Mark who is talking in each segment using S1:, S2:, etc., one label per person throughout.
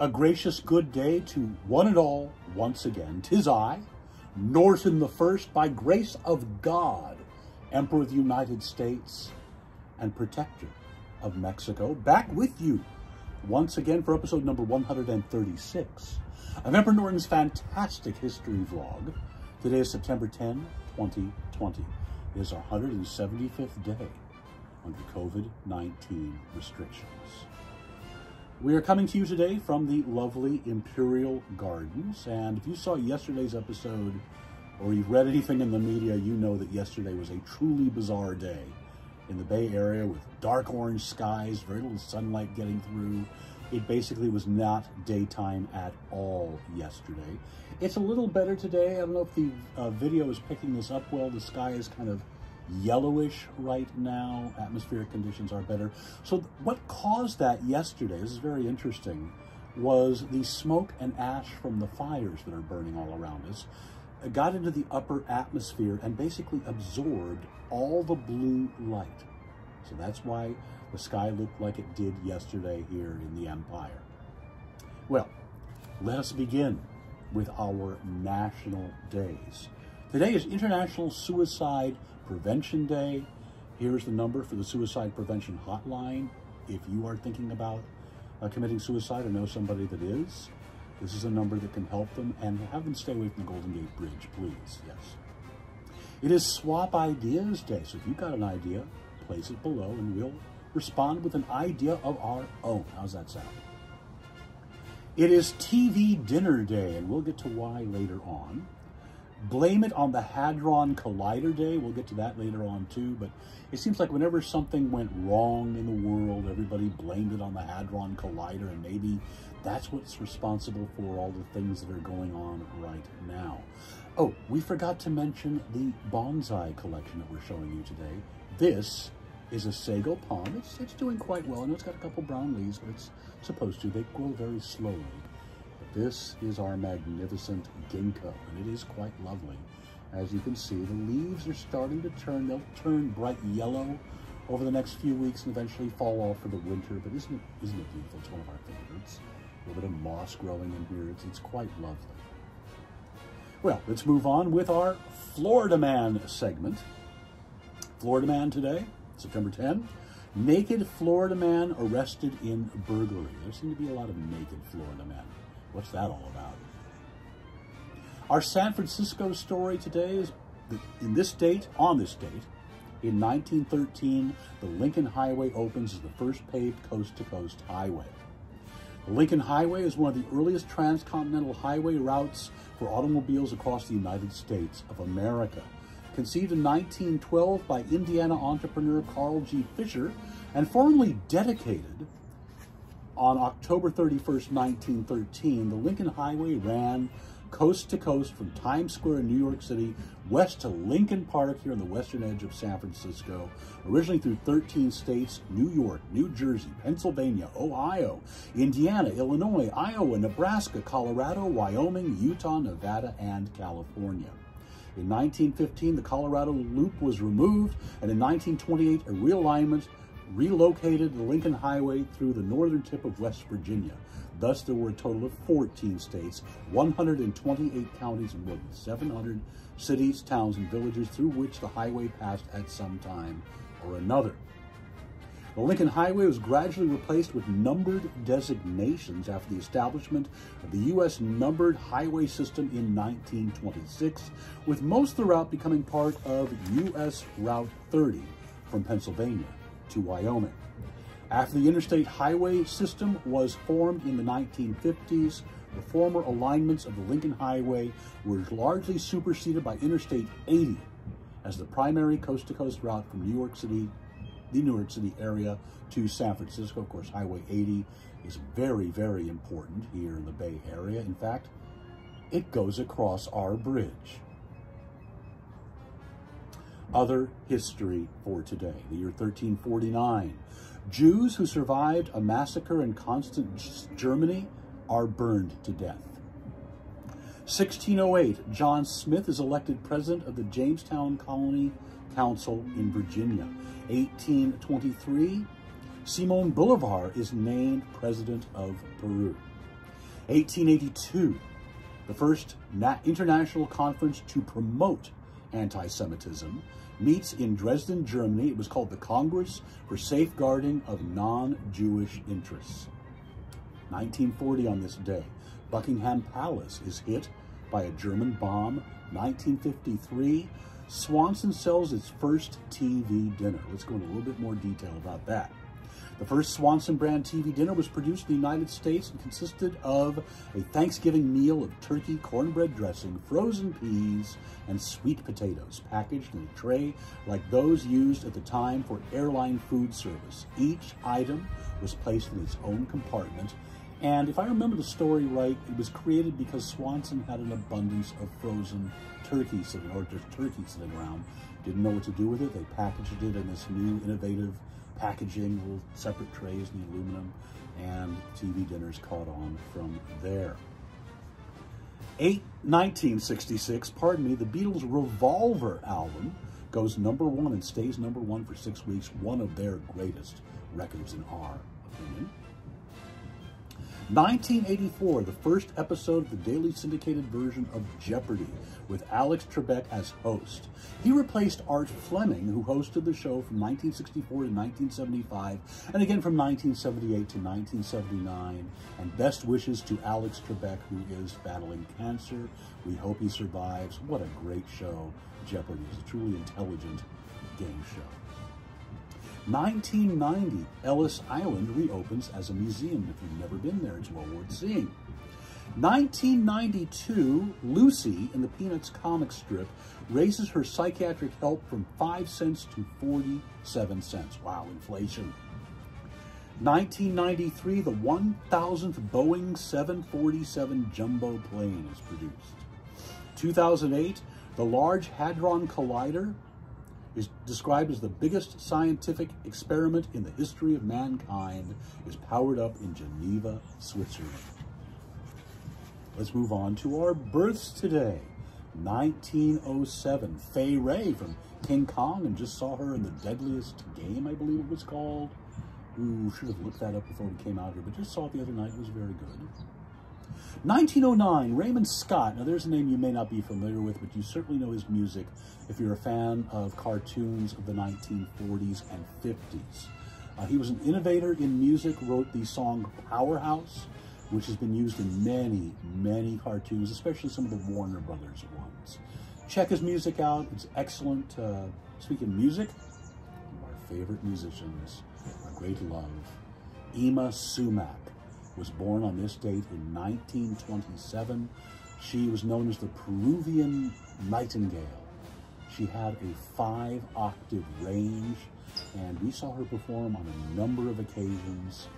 S1: A gracious good day to one and all once again. Tis I, Norton the First, by grace of God, Emperor of the United States and Protector of Mexico, back with you once again for episode number 136 of Emperor Norton's fantastic history vlog. Today is September 10, 2020. It is our 175th day under COVID-19 restrictions. We are coming to you today from the lovely Imperial Gardens, and if you saw yesterday's episode or you've read anything in the media, you know that yesterday was a truly bizarre day in the Bay Area with dark orange skies, very little sunlight getting through. It basically was not daytime at all yesterday. It's a little better today. I don't know if the uh, video is picking this up well. The sky is kind of yellowish right now. Atmospheric conditions are better. So what caused that yesterday, this is very interesting, was the smoke and ash from the fires that are burning all around us it got into the upper atmosphere and basically absorbed all the blue light. So that's why the sky looked like it did yesterday here in the Empire. Well, let us begin with our national days. Today is International Suicide Prevention Day. Here's the number for the Suicide Prevention Hotline. If you are thinking about uh, committing suicide or know somebody that is, this is a number that can help them and have them stay away from the Golden Gate Bridge, please. Yes. It is Swap Ideas Day. So if you've got an idea, place it below and we'll respond with an idea of our own. How's that sound? It is TV Dinner Day, and we'll get to why later on. Blame it on the Hadron Collider Day. We'll get to that later on too, but it seems like whenever something went wrong in the world, everybody blamed it on the Hadron Collider, and maybe that's what's responsible for all the things that are going on right now. Oh, we forgot to mention the bonsai collection that we're showing you today. This is a sago palm. It's, it's doing quite well. I know it's got a couple brown leaves, but it's supposed to. They grow very slowly. This is our magnificent ginkgo, and it is quite lovely. As you can see, the leaves are starting to turn. They'll turn bright yellow over the next few weeks and eventually fall off for the winter. But isn't it, isn't it beautiful? It's one of our favorites. A little bit of moss growing in here. It's, it's quite lovely. Well, let's move on with our Florida Man segment. Florida Man today, September 10. Naked Florida man arrested in burglary. There seem to be a lot of naked Florida men. What's that all about? Our San Francisco story today is in this date, on this date, in 1913, the Lincoln Highway opens as the first paved coast-to-coast -coast highway. The Lincoln Highway is one of the earliest transcontinental highway routes for automobiles across the United States of America. Conceived in 1912 by Indiana entrepreneur Carl G. Fisher and formally dedicated on October 31st, 1913, the Lincoln Highway ran coast to coast from Times Square in New York City west to Lincoln Park here on the western edge of San Francisco, originally through 13 states, New York, New Jersey, Pennsylvania, Ohio, Indiana, Illinois, Iowa, Nebraska, Colorado, Wyoming, Utah, Nevada, and California. In 1915, the Colorado Loop was removed, and in 1928, a realignment relocated the Lincoln Highway through the northern tip of West Virginia. Thus, there were a total of 14 states, 128 counties, and more than 700 cities, towns, and villages through which the highway passed at some time or another. The Lincoln Highway was gradually replaced with numbered designations after the establishment of the U.S. numbered highway system in 1926, with most of the route becoming part of U.S. Route 30 from Pennsylvania to Wyoming. After the interstate highway system was formed in the 1950s, the former alignments of the Lincoln Highway were largely superseded by Interstate 80 as the primary coast-to-coast -coast route from New York City, the New York City area to San Francisco. Of course, Highway 80 is very, very important here in the Bay Area. In fact, it goes across our bridge other history for today. The year 1349. Jews who survived a massacre in Constance Germany are burned to death. 1608, John Smith is elected president of the Jamestown Colony Council in Virginia. 1823, Simon Bolivar is named president of Peru. 1882, the first international conference to promote anti-Semitism meets in Dresden, Germany. It was called the Congress for Safeguarding of Non-Jewish Interests. 1940 on this day, Buckingham Palace is hit by a German bomb. 1953, Swanson sells its first TV dinner. Let's go into a little bit more detail about that. The first Swanson brand TV dinner was produced in the United States and consisted of a Thanksgiving meal of turkey, cornbread dressing, frozen peas, and sweet potatoes, packaged in a tray like those used at the time for airline food service. Each item was placed in its own compartment and if I remember the story right, it was created because Swanson had an abundance of frozen turkey sitting, or just turkey sitting around. Didn't know what to do with it. They packaged it in this new innovative packaging, little separate trays in the aluminum, and TV dinners caught on from there. 8, 1966, pardon me, the Beatles' Revolver album goes number one and stays number one for six weeks, one of their greatest records in our opinion. 1984, the first episode of the daily syndicated version of Jeopardy! with Alex Trebek as host. He replaced Art Fleming, who hosted the show from 1964 to 1975, and again from 1978 to 1979. And best wishes to Alex Trebek, who is battling cancer. We hope he survives. What a great show Jeopardy is, a truly intelligent game show. 1990, Ellis Island reopens as a museum. If you've never been there, it's well worth seeing. 1992, Lucy in the Peanuts comic strip raises her psychiatric help from 5 cents to 47 cents. Wow, inflation. 1993, the 1000th Boeing 747 jumbo plane is produced. 2008, the Large Hadron Collider is described as the biggest scientific experiment in the history of mankind, is powered up in Geneva, Switzerland. Let's move on to our births today. 1907, Fay Wray from King Kong, and just saw her in The Deadliest Game, I believe it was called. Ooh, should have looked that up before we came out here, but just saw it the other night. It was very good. 1909, Raymond Scott. Now, there's a name you may not be familiar with, but you certainly know his music if you're a fan of cartoons of the 1940s and 50s. Uh, he was an innovator in music, wrote the song Powerhouse, which has been used in many, many cartoons, especially some of the Warner Brothers ones. Check his music out. It's excellent. Uh, speaking of music, one of our favorite musicians, our great love, Yma Sumac was born on this date in 1927. She was known as the Peruvian Nightingale. She had a five octave range and we saw her perform on a number of occasions.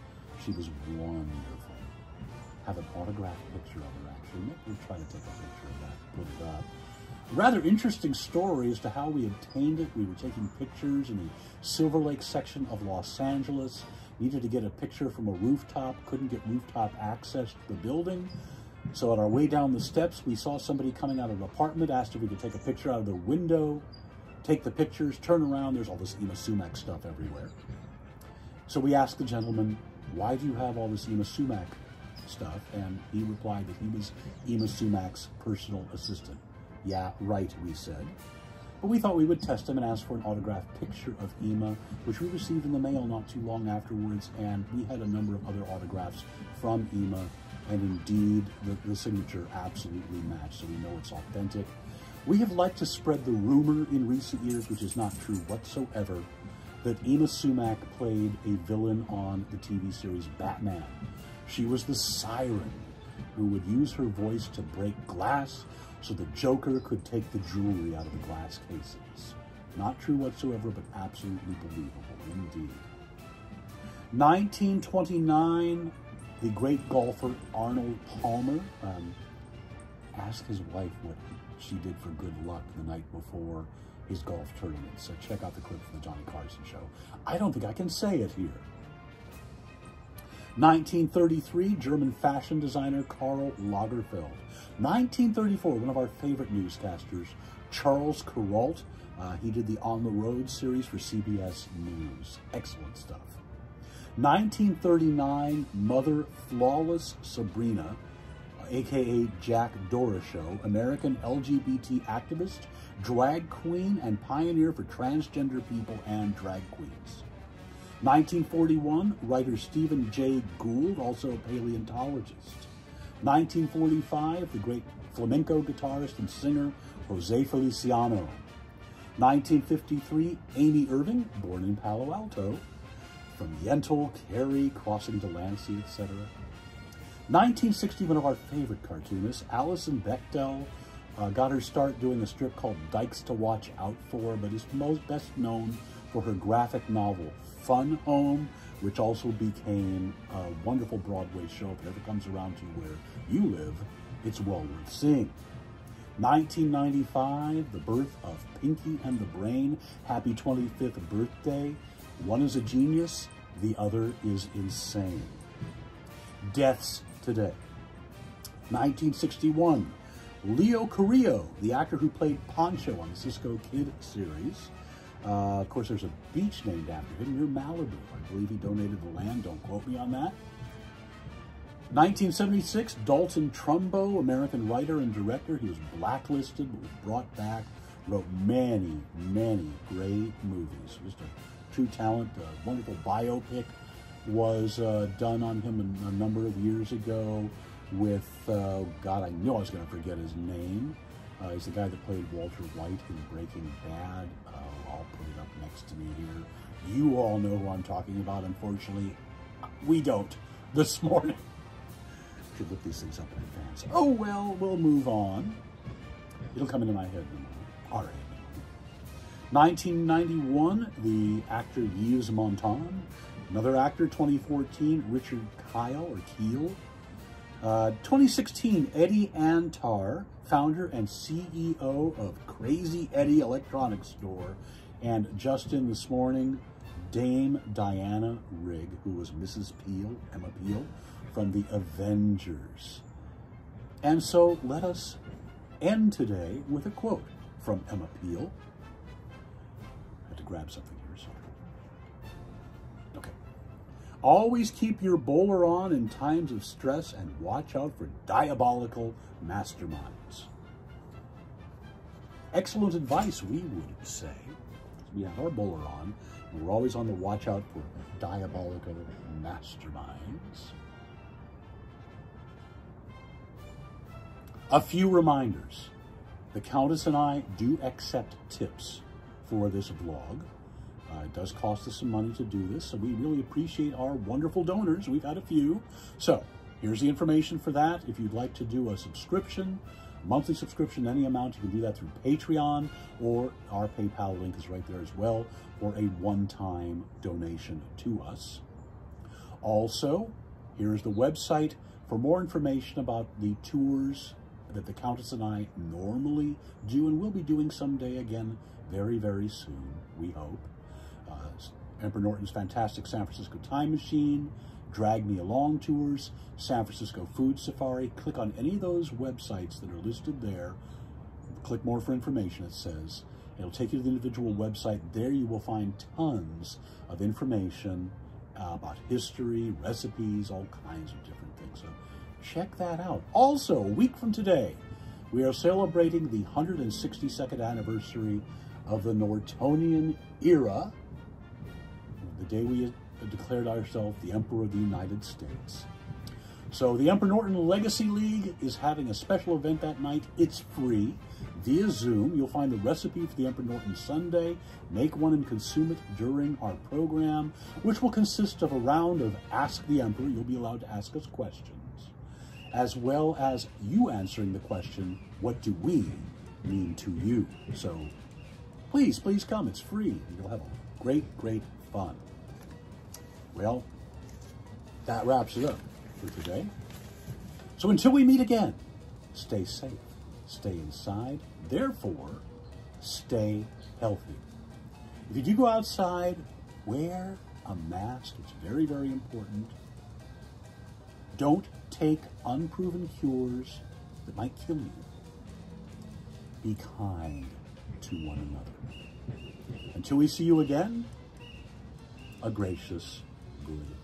S1: She was wonderful. Have an autographed picture of her actually. Maybe we'll try to take a picture of that, put it up. Rather interesting story as to how we obtained it. We were taking pictures in the Silver Lake section of Los Angeles needed to get a picture from a rooftop, couldn't get rooftop access to the building. So on our way down the steps, we saw somebody coming out of an apartment, asked if we could take a picture out of their window, take the pictures, turn around, there's all this Yma Sumac stuff everywhere. So we asked the gentleman, why do you have all this Yma Sumac stuff? And he replied that he was Yma Sumac's personal assistant. Yeah, right, we said. But we thought we would test him and ask for an autographed picture of Yma, which we received in the mail not too long afterwards, and we had a number of other autographs from Yma, and indeed, the, the signature absolutely matched, so we know it's authentic. We have liked to spread the rumor in recent years, which is not true whatsoever, that Yma Sumac played a villain on the TV series Batman. She was the siren who would use her voice to break glass so the Joker could take the jewelry out of the glass cases. Not true whatsoever, but absolutely believable indeed. 1929, the great golfer Arnold Palmer um, asked his wife what she did for good luck the night before his golf tournament. So check out the clip from the Johnny Carson show. I don't think I can say it here. 1933, German fashion designer Karl Lagerfeld. 1934, one of our favorite newscasters, Charles Kuralt. Uh, he did the On the Road series for CBS News. Excellent stuff. 1939, Mother Flawless Sabrina aka Jack Show, American LGBT activist, drag queen, and pioneer for transgender people and drag queens. 1941, writer Stephen Jay Gould, also a paleontologist. 1945, the great flamenco guitarist and singer Jose Feliciano. 1953, Amy Irving, born in Palo Alto, from Yentl, Carrie, crossing Delancey, etc. 1960, one of our favorite cartoonists, Alison Bechdel, uh, got her start doing a strip called Dykes to Watch Out For, but is most best known for her graphic novel, Fun Home, which also became a wonderful Broadway show. If it ever comes around to where you live, it's well worth seeing. 1995, the birth of Pinky and the Brain. Happy 25th birthday. One is a genius, the other is insane. Deaths today. 1961, Leo Carrillo, the actor who played Pancho on the Cisco Kid series. Uh, of course, there's a beach named after him near Malibu. I believe he donated the land. Don't quote me on that. 1976, Dalton Trumbo, American writer and director. He was blacklisted, but was brought back, wrote many, many great movies. Just a true talent, a wonderful biopic was uh, done on him a, a, number of years ago with, uh, God, I knew I was going to forget his name. Uh, he's the guy that played Walter White in Breaking Bad. Next to me here. You all know who I'm talking about. Unfortunately, we don't this morning should look these things up in advance. Oh, well, we'll move on. It'll come into my head All right. 1991, the actor Yves Montand. Another actor, 2014, Richard Kyle or Keel. Uh, 2016, Eddie Antar, founder and CEO of Crazy Eddie Electronics Store. And just in this morning, Dame Diana Rigg, who was Mrs. Peel, Emma Peel, from the Avengers. And so let us end today with a quote from Emma Peel. I had to grab something here, sorry. Okay. Always keep your bowler on in times of stress and watch out for diabolical masterminds. Excellent advice, we would say. We have our bowler on, and we're always on the watch out for diabolical masterminds. A few reminders. The Countess and I do accept tips for this vlog. Uh, it does cost us some money to do this, so we really appreciate our wonderful donors. We've had a few. So here's the information for that. If you'd like to do a subscription, monthly subscription, any amount, you can do that through Patreon or our PayPal link is right there as well, or a one-time donation to us. Also, here's the website for more information about the tours that the Countess and I normally do and will be doing someday again very, very soon, we hope. Uh, Emperor Norton's fantastic San Francisco Time Machine, Drag Me Along Tours, San Francisco Food Safari. Click on any of those websites that are listed there. Click more for information, it says. It'll take you to the individual website. There you will find tons of information uh, about history, recipes, all kinds of different things. So check that out. Also, a week from today, we are celebrating the 162nd anniversary of the Nortonian era, the day we declared ourselves the Emperor of the United States. So the Emperor Norton Legacy League is having a special event that night. It's free via Zoom. You'll find the recipe for the Emperor Norton Sundae. Make one and consume it during our program, which will consist of a round of Ask the Emperor. You'll be allowed to ask us questions as well as you answering the question, what do we mean to you? So please, please come. It's free. You'll have great, great fun. Well, that wraps it up for today. So until we meet again, stay safe, stay inside, therefore, stay healthy. If you do go outside, wear a mask. It's very, very important. Don't take unproven cures that might kill you. Be kind to one another. Until we see you again, a gracious good